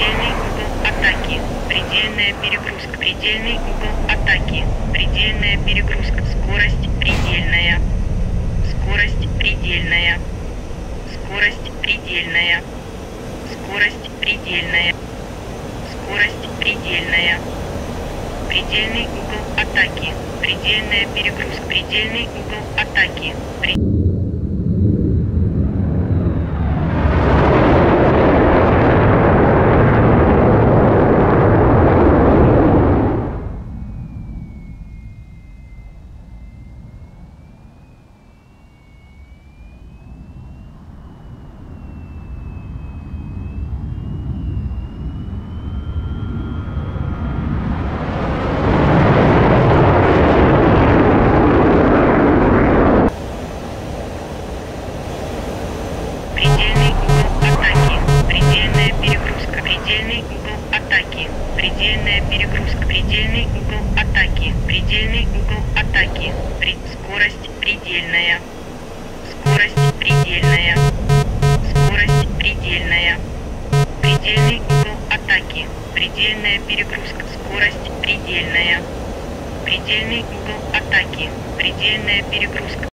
предельный угол атаки, предельная перегрузка, предельный угол атаки, предельная перегрузка, скорость предельная, скорость предельная, скорость предельная, скорость предельная, скорость предельная, предельный угол атаки, предельная перегрузка, предельный угол атаки, предельная Предельный угол атаки. Предельная перегрузка. Предельный угол атаки. Предельный угол атаки. При... Скорость предельная. Скорость предельная. Скорость предельная. Предельный угол атаки. Предельная перегрузка. Скорость предельная. Предельный угол атаки. Предельная перегрузка.